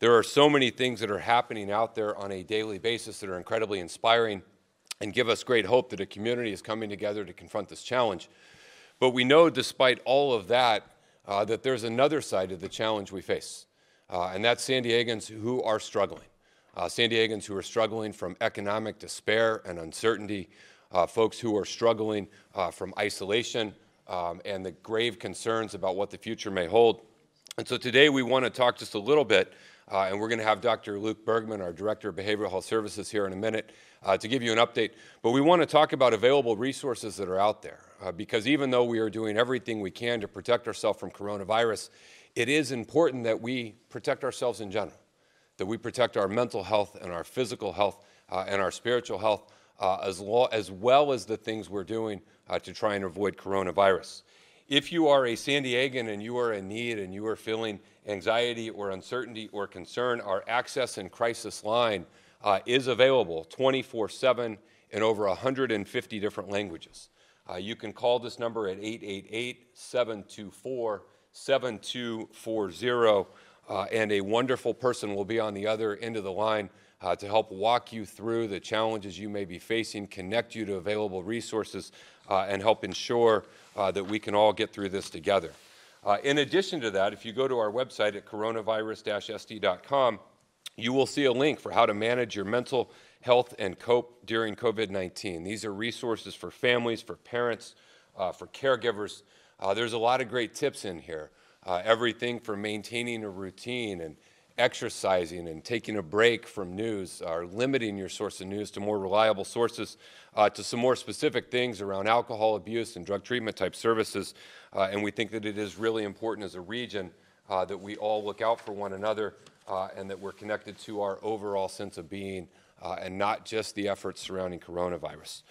There are so many things that are happening out there on a daily basis that are incredibly inspiring and give us great hope that a community is coming together to confront this challenge. But we know, despite all of that, uh, that there's another side of the challenge we face, uh, and that's San Diegans who are struggling. Uh, San Diegans who are struggling from economic despair and uncertainty, uh, folks who are struggling uh, from isolation um, and the grave concerns about what the future may hold. And so today we want to talk just a little bit, uh, and we're going to have Dr. Luke Bergmann, our Director of Behavioral Health Services, here in a minute to give you an update. But we want to talk about available resources that are out there uh, because even though we are doing everything we can to protect ourselves from coronavirus, it is important that we protect ourselves in general, that we protect our mental health and our physical health uh, and our spiritual health, uh, as, as, well as the things we're doing uh, to try and avoid coronavirus. If you are a San Diegan and you are in need and you are feeling anxiety or uncertainty or concern, our Access and Crisis line uh, is available 24 7 in over 150 different languages. Uh, you can call this number at 888 724 7240, uh, and a wonderful person will be on the other end of the line uh, to help walk you through the challenges you may be facing, connect you to available resources, uh, and help ensure uh, that we can all get through this together. Uh, in addition to that, if you go to our website at coronavirus-sd.com, you will see a link for how to manage your mental health and cope during COVID 19. These are resources for families, for parents, uh, for caregivers. There's a lot of great tips in here. Uh, everything from maintaining a routine and exercising and taking a break from news or limiting your source of news to more reliable sources uh, to some more specific things around alcohol abuse and drug treatment type services. Uh, and we think that it is really important as a region uh, that we all look out for one another uh, and that we're connected to our overall sense of being uh, and not just the efforts surrounding coronavirus.